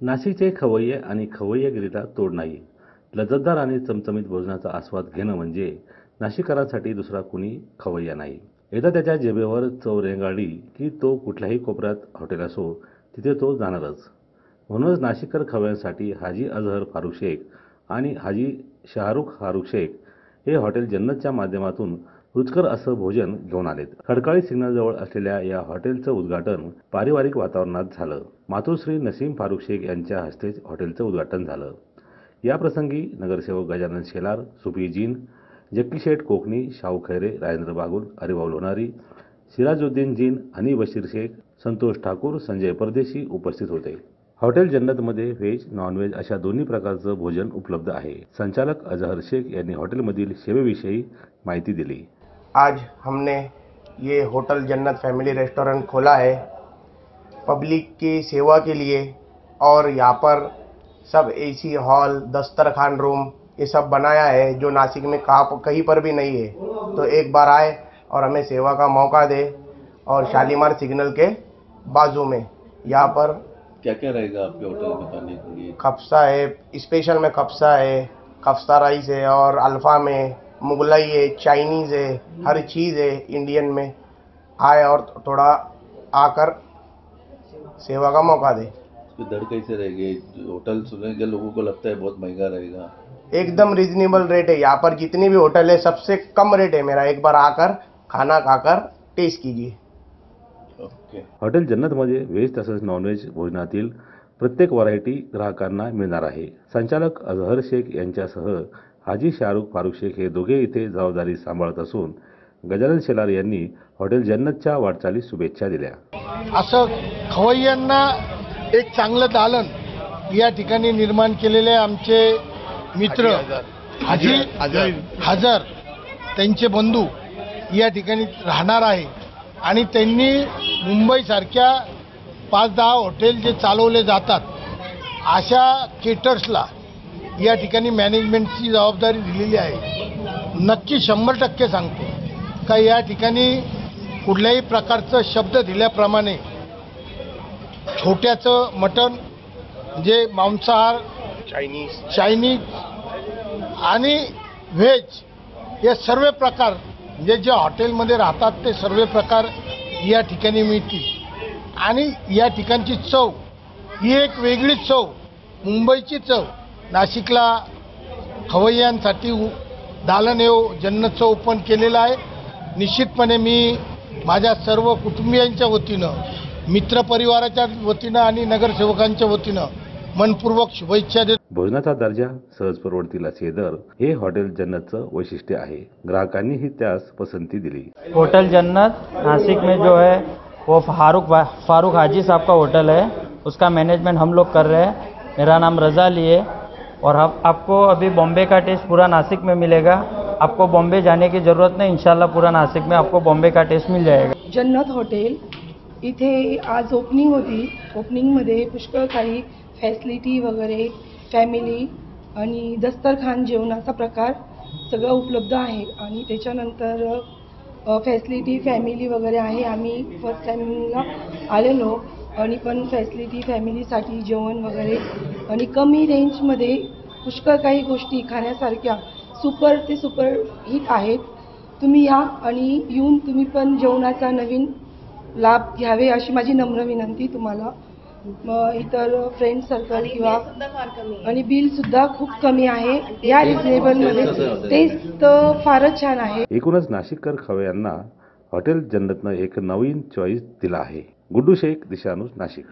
नाशिकचे खवय्ये आणि खवय्येगिरीला तोड नाही. लज्जतदार आणि चमचमीत भोजनाचा आस्वाद घेणं म्हणजे नाशिककरांसाठी दुसरा कुणी खवय्या नाही. एकदा त्याच्या जेबेवर चव रेंगाळली की तो कुठल्याही कोपऱ्यात हॉटेल असो तिथे तो जाणारच. म्हणूनच नाशिककर खवय्यांसाठी हाजी अझहर फारुख शेख आणि हाजी शाहरुख फारुख शेख हे हॉटेल जन्नतच्या माध्यमातून रुचकर असं भोजन घेऊन आलेत. खडकाळी सिग्नलजवळ असलेल्या या हॉटेलचं उद्घाटन पारिवारिक वातावरणात झालं. मातोश्री नसीम फारुख शेख यांच्या हस्ते हॉटेलचं उद्घाटन झालं. याप्रसंगी नगरसेवक गजानन शेलार सुफी जीन जक्की शेठ कोकणी शाहू खैरे राजेंद्र बागुल हरिभाऊ लोणारी सिराजुद्दीन जीन हनी बशीर शेख संतोष ठाकूर संजय परदेशी उपस्थित होते. हॉटेल जन्नतमध्ये व्हेज नॉनव्हेज अशा दोन्ही प्रकारचं भोजन उपलब्ध आहे. संचालक अजहर शेख यांनी हॉटेलमधील सेवेविषयी माहिती दिली. आज हमने ये होटल जन्नत फैमिली रेस्टोरेंट खोला है। पब्लिक की सेवा के लिए और यहाँ पर सब एसी हॉल दस्तरखान रूम ये सब बनाया है जो नासिक में कहाँ कहीं पर भी नहीं है। तो एक बार आए और हमें सेवा का मौका दे और शालीमार सिग्नल के बाजू में। यहाँ पर क्या क्या रहेगा आपके होटल में खाने के लिए? कफ्सा है स्पेशल में कफ्सा है कफ्सा राइस है और अल्फ़ा में मुगलाई है चाइनीज़ है हर चीज़ है इंडियन में। आए और थोड़ा आकर सेवा का मौका दे। इसके दर कैसे रहेंगे होटल सुनेंगे लोगों को लगता है बहुत महँगा रहेगा। एकदम रिजनेबल रेट है। यहाँ पर जितनी भी होटल है सबसे कम रेट है मेरा। एक बार आकर खाना खाकर टेस्ट कीजिए। ओके हॉटेल जन्नतमध्ये व्हेज तसंच नॉनव्हेज भोजनातील प्रत्येक व्हरायटी ग्राहकांना मिळणार आहे। संचालक अजहर शेख यांच्यासह हाजी शाहरुख फारुख शेख हे दोघे इथे जबाबदारी सांभाळत असून गजानन शेलार यांनी हॉटेल जन्नतच्या वाटचालीस शुभेच्छा दिल्या. असं खवय्यांना एक चांगलं दालन या ठिकाणी निर्माण केलेले आमचे मित्र हाजी हजर त्यांचे बंधू या ठिकाणी राहणार आहे. आणि त्यांनी मुंबईसारख्या पाच दहा हॉटेल जे चालवले जातात अशा केटर्सला या ठिकाणी मॅनेजमेंटची जबाबदारी दिलेली आहे. नक्की शंभर टक्के सांगतो. का या ठिकाणी कुठल्याही प्रकारचं शब्द दिल्याप्रमाणे छोट्याचं मटण जे मांसाहार चाइनीज चायनीज आणि व्हेज हे सर्व प्रकार जे जे हॉटेलमध्ये राहतात ते सर्व प्रकार या ठिकाणी मिळतील. आणि या ठिकाणची चव ही एक वेगळीच चव मुंबईची चव नाशिकला खवय्यांसाठी उ- दालन येऊ जन्नतचं ओपन केलेलं आहे. निश्चितपणे मी माझ्या सर्व कुटुंबियांच्या वतीनं मित्रपरिवाराच्या वतीनं आणि नगरसेवकांच्या वतीनं मनपूर्वक शुभेच्छा देतो. भोजनाचा दर्जा सहज परवडतील असे दर हे हॉटेल जन्नतचं वैशिष्ट्य आहे. ग्राहकांनीही त्यास पसंती दिली. होटल जन्नत नासिक में जो है वो फारूक फारूक हाजी साहब का होटल है। उसका मैनेजमेंट हम लोग कर रहे हैं। मेरा नाम रज़ा अली और आप, आपको अभी बॉम्बे का टेस्ट पूरा नासिक में मिलेगा। आपको बॉम्बे जाने की ज़रूरत नहीं इंशाल्लाह पूरा नासिक में आपको बॉम्बे का टेस्ट मिल जाएगा। जन्नत हॉटेल इथे आज ओपनिंग होती। ओपनिंगमध्ये पुष्कळ काही फॅसिलिटी वगैरे फॅमिली आणि दस्तरखान जेवणाचा प्रकार सगळं उपलब्ध आहे. आणि त्याच्यानंतर फॅसिलिटी फॅमिली वगैरे आहे. आम्ही फर्स्ट टाईमला आलेलो आणि पण फॅसिलिटी फॅमिलीसाठी जेवण वगैरे आणि कमी रेंजमध्ये पुष्कळ काही गोष्टी खाण्यासारख्या सुपर ते सुपर हिट आहेत. तुम्ही या आणि येऊन तुम्ही पण जेवणाचा नवीन लाभ घ्यावे अशी माझी नम्र विनंती तुम्हाला. मग इतर फ्रेंड सर्कल किंवा आणि बिल सुद्धा खूप कमी आहे. या रिजनेबलमध्ये टेस्ट तर फारच छान आहे. एकूणच नाशिककर खवयांना हॉटेल जन्नतनं एक नवीन चॉईस दिला आहे. गुड्डू शेख दिशानुस नाशिक.